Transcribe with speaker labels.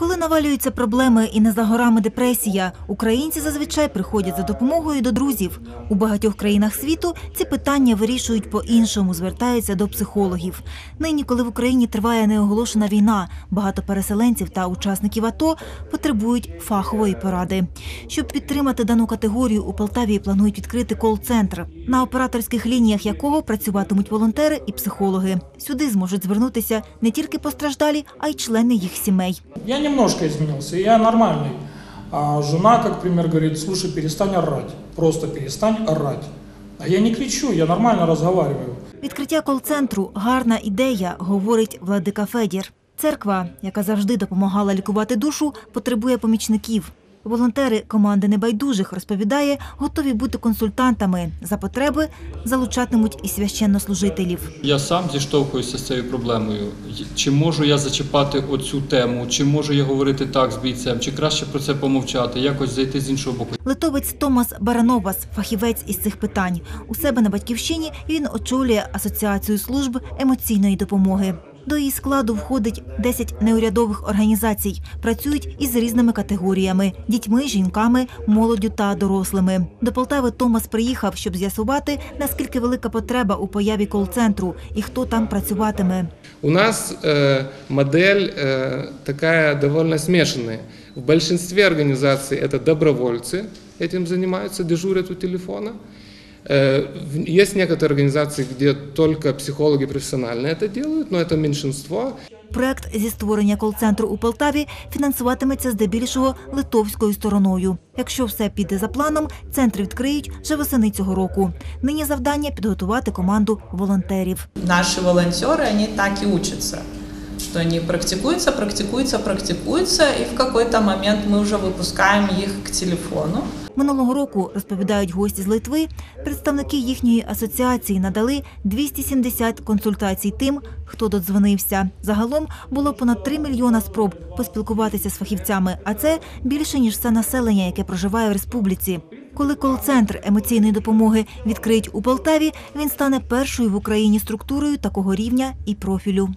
Speaker 1: Коли навалюються проблеми і не за горами депресія, українці зазвичай приходять за допомогою до друзів. У багатьох країнах світу ці питання вирішують по-іншому, звертаються до психологів. Нині, коли в Україні триває неоголошена війна, багато переселенців та учасників АТО потребують фахової поради. Щоб підтримати дану категорію, у Полтаві планують відкрити кол-центр, на операторських лініях якого працюватимуть волонтери і психологи. Сюди зможуть звернутися не тільки постраждалі, а й члени їх сімей.
Speaker 2: Я немножко изменился, я нормальный. А жена, как пример, говорит, слушай, перестань орать, просто перестань орать. А я не кричу, я нормально разговариваю.
Speaker 1: Відкриття кол-центру гарна ідея, говорить владика Федір. Церква, яка завжди допомагала лікувати душу, потребує помічників. Волонтери команди небайдужих розповідає, готові бути консультантами. За потреби залучатимуть і священнослужителів.
Speaker 3: Я сам зіштовхуюся з цією проблемою. Чи можу я зачіпати оцю тему, чи можу я говорити так з бійцем, чи краще про це помовчати, якось зайти з іншого боку.
Speaker 1: Литовець Томас Барановас, фахівець із цих питань. У себе на батьківщині він очолює асоціацію служб емоційної допомоги. До її складу входить 10 неурядових організацій. Працюють із різними категоріями: дітьми, жінками, молоддю та дорослими. До Полтави Томас приїхав, щоб з'ясувати, наскільки велика потреба у появі кол-центру і хто там працюватиме.
Speaker 4: У нас э, модель э, такая довольно смешанная. В большинстве организаций это добровольцы этим занимаются, дежурят у телефона. Э, в- Есть некоторые организации, где только психологи профессионально это делают, но это меньшинство.
Speaker 1: Проект зі створення кол-центру у Полтаві фінансуватиметься здебільшого литовською стороною. Якщо все піде за планом, центр відкриють вже восени цього року. Нині завдання підготувати команду волонтерів.
Speaker 5: Наши волонтеры, они так и учатся, что они практикуются, практикуются, практикуются, и в какой-то момент мы уже выпускаем их к телефону.
Speaker 1: Минулого року, розповідають гості з Литви, представники їхньої асоціації надали 270 консультацій тим, хто додзвонився. Загалом було понад 3 мільйона спроб поспілкуватися з фахівцями, а це більше ніж все населення, яке проживає в республіці. Коли кол-центр емоційної допомоги відкриють у Полтаві, він стане першою в Україні структурою такого рівня і профілю.